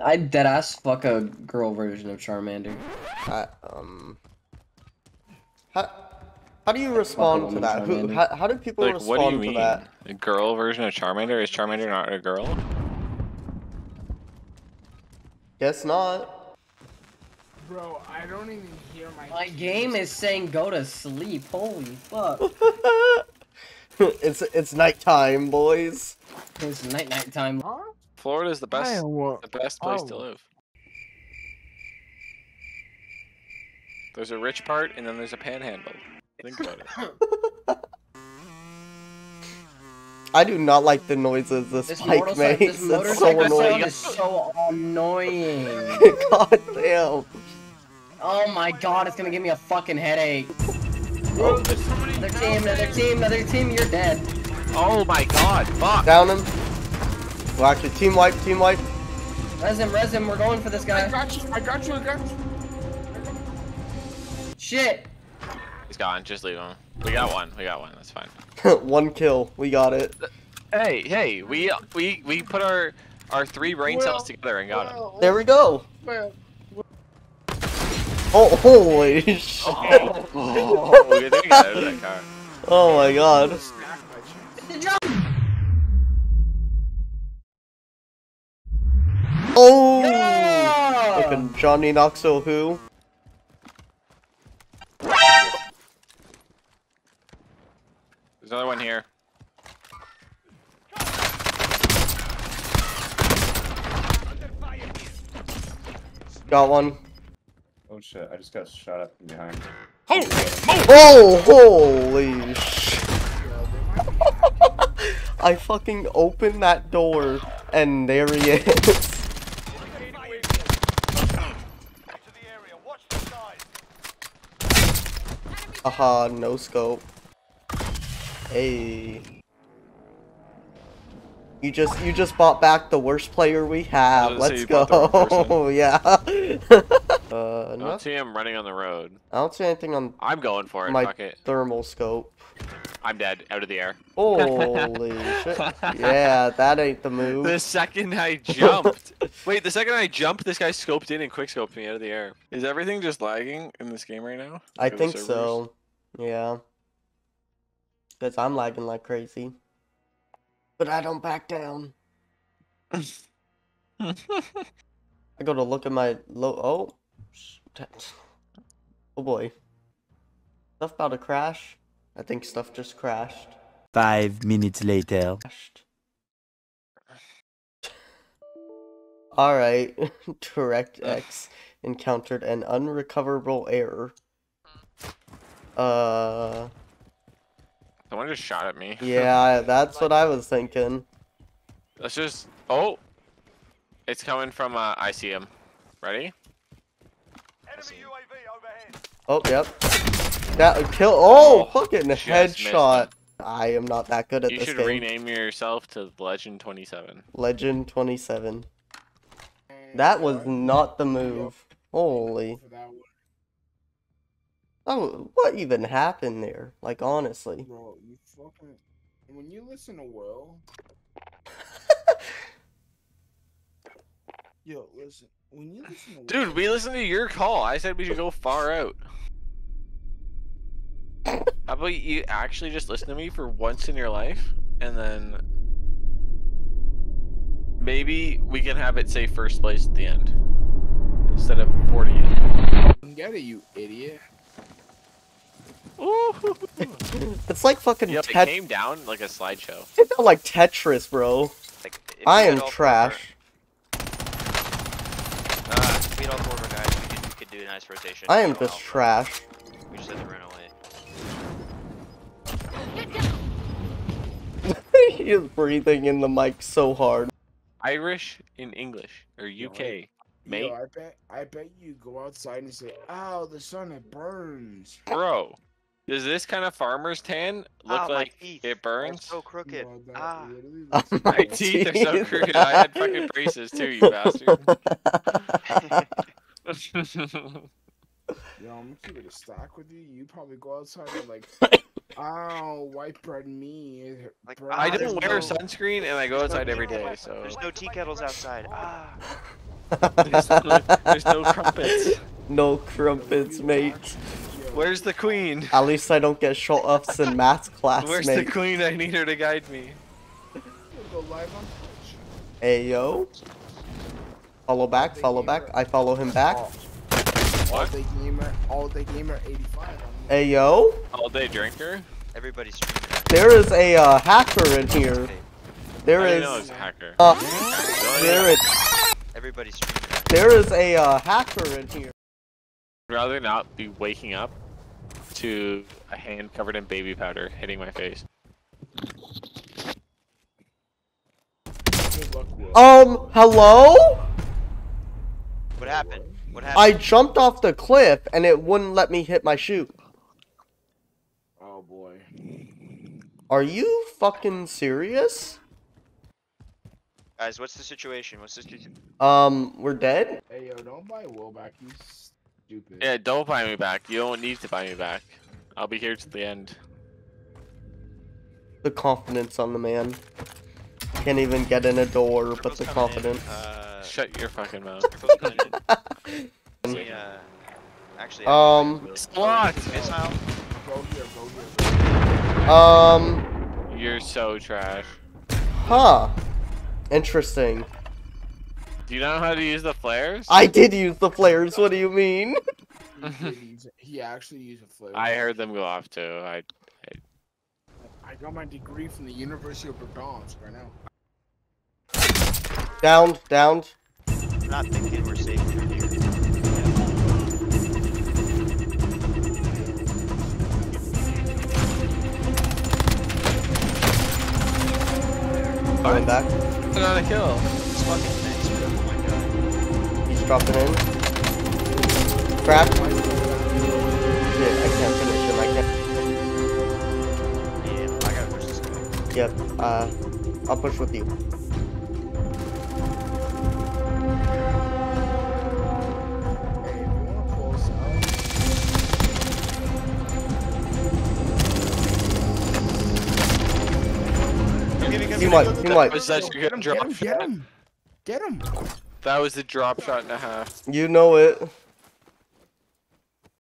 I dead ass fuck a girl version of Charmander. I, um. How, how do you respond to that? Who, how, how do people Like, respond what do you to mean? that? A girl version of Charmander? Is Charmander not a girl? Guess not. Bro, I don't even hear my. My game is saying go to sleep. Holy fuck. it's it's nighttime, boys. it's night night time. Huh? is the best, Iowa. the best place to Oh. live. There's a rich part, and then there's a panhandle. Think about it. I do not like the noises this, This bike makes. this It's so motorcycle sound annoying. is so annoying. God damn. Oh my god, it's gonna give me a fucking headache. Bro, there's so many. Another team, another team, another team, you're dead. Oh my god, fuck! Down him. Well, actually, team wipe, team wipe. Res him, res him, we're going for this guy. I guy. got you. I got you. I got you. Shit. He's gone, just leave him. We got one, we got one, that's fine. One kill. We got it. Hey, hey, we we we put our our three brain Well, cells together and got him. There we go. well, Oh, holy shit. Oh, oh, we didn't get out of that car. Oh my god. Johnny Knoxville who? There's another one here. Got one. Oh shit, I just got shot up from behind. Oh, holy sh! I fucking opened that door and there he is. Haha, no scope. Hey. You just you just bought back the worst player we have. I was gonna Let's say you bought the wrong go. yeah. uh, I don't see him running on the road. I don't see anything on I'm going for it, my fuck it. thermal scope. I'm dead, out of the air. Holy shit. Yeah, that ain't the move. The second I jumped. Wait, the second I jumped, this guy scoped in and quick scoped me out of the air. Is everything just lagging in this game right now? I Like, the think so. Yeah. Because I'm lagging like crazy. But I don't back down. I go to look at my low. Oh. Oh boy. Stuff about to crash? I think stuff just crashed. Five minutes later. Crashed. Alright. DirectX encountered an unrecoverable error. Uh. Someone just shot at me. Yeah, that's what I was thinking. Let's just. Oh! It's coming from. Uh, I see him. Ready? Oh, yep. That kill. Oh, Oh, fucking just missed headshot. I am not that good at You this game. You should rename yourself to Legend 27. Legend 27. That was not the move. Holy. For that one. Oh, what even happened there? Like, honestly. Bro, you fucking. When you listen to Will. Yo, listen. When you listen to Dude, we listened to your call. I said we should go far out. How about you actually just listen to me for once in your life, and then maybe we can have it say first place at the end instead of 40th. Get it, you idiot. It's like fucking Yep, it came down like a slideshow. It felt like Tetris, bro. Like, I am had all four of our- trash. Uh, if we had all four of our guys, we could, we could do a nice rotation. I am you just alpha. trash. We just had to run away. he is breathing in the mic so hard. Irish in English or Yo, UK, mate, Yo, I bet, I bet you go outside and say, "Ow, the sun it burns." bro. Does this kind of farmer's tan look my like teeth it are burns? so crooked. Bro, that Ah. Oh looks- My teeth are so crooked. I had fucking braces too, you bastard. Yo, I'm gonna keep it a stack with you. You probably go outside and like, ow, white bread me. Like, burns." I don't there's wear no- sunscreen and I go outside every day, so There's no tea kettles outside. Ah. There's no, there's no crumpets. no crumpets, mate. Where's the queen? At least I don't get short ups in math class, Where's the queen? I need her to guide me. Go live on Twitch. Ayo. Follow back, follow back. I follow him back. All day gamer, all day gamer 85 on Ayo. All day drinker? Everybody's streaming. There is a uh, hacker in here. Okay, There I is. didn't know it a hacker. Uh, there is. Everybody's streaming. There is a uh, hacker in here. I'd rather not be waking up to a hand covered in baby powder hitting my face. Good luck, Will. Um, hello? What happened? What happened? I jumped off the cliff and it wouldn't let me hit my chute. Oh boy. Are you fucking serious? Guys, what's the situation? What's the situation? Um, we're dead? Hey yo, don't buy Will back. you stupid. Yeah, don't buy me back. You don't need to buy me back. I'll be here to the end. The confidence on the man. Can't even get in a door, but Circle's the coming in, confidence. Uh, Shut your fucking mouth. circle's coming in. See, uh, actually, Um, will- It's blocked. Missile. Go here, go here. Um, You're so trash. huh. Interesting. Do you know how to use the flares? I did use the flares, what do you mean? He, did use it. he actually used a flare. I heard them go off too. I I got my degree from the University of Verdansk right now. Downed, downed. I'm not thinking we're safe through here. Going back. got a kill. This fucking thing's real. Oh my god. He's dropping in. Cracked. Shit, I can't finish him, I can't. Yeah, I gotta push this guy. Yep, uh, I'll push with you. Team wipe, team wipe. Was such get him, drop get him, get him, get him. That was a drop shot and a half. You know it.